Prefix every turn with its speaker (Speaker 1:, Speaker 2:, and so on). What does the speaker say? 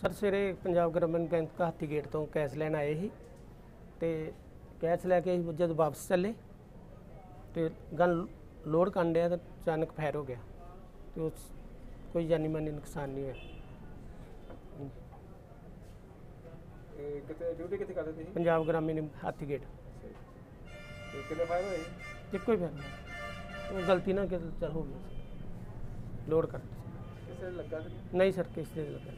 Speaker 1: Sir ਸਵੇਰੇ Punjab Gramin bank ਕਹਾਤੀ gate ਤੋਂ ਕੈਸ਼ ਲੈਣ ਆਏ ਸੀ ਤੇ ਕੈਸ਼ ਲੈ ਕੇ ਅਸੀਂ ਜਦ ਵਾਪਸ ਚੱਲੇ ਤੇ ਗਨ ਲੋਡ ਕਰਨ ਡਿਆ ਤਾਂ ਅਚਾਨਕ ਫਾਇਰ ਹੋ ਗਿਆ ਤੇ ਉਸ ਕੋਈ ਜਾਨੀ ਮਾਨੀ ਨੁਕਸਾਨ ਨਹੀਂ ਹੋਇਆ
Speaker 2: ਇਹ ਕਿਤੇ ਡਿਊਟੀ ਕਿੱਥੇ ਕਰਦੇ ਤੁਸੀਂ
Speaker 1: ਪੰਜਾਬ ਗ੍ਰਾਮੀਣ ਹਾਥੀ ਗੇਟ
Speaker 2: ਤੇ ਕਿੰਨੇ ਫਾਇਰ ਹੋਏ
Speaker 1: ਇੱਕੋ ਹੀ ਫਾਇਰ ਉਹ ਗਲਤੀ ਨਾਲ ਕਿਤੇ ਚੱਲ ਹੋ ਗਿਆ ਲੋਡ ਕਰ ਦਿੱਤਾ।
Speaker 2: ਕਿਸੇ ਨੇ ਲੱਗਾ ਸੀ
Speaker 1: ਨਹੀਂ ਸਰ ਕਿਸੇ ਦੇ ਲੱਗਾ